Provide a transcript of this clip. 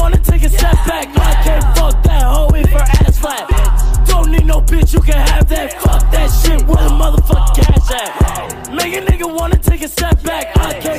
wanna take a step back. I can't fuck that hoe if her ass flat. Don't need no bitch, you can have that. Fuck that shit, where the motherfucking cash at? Make a nigga wanna take a step back. I can't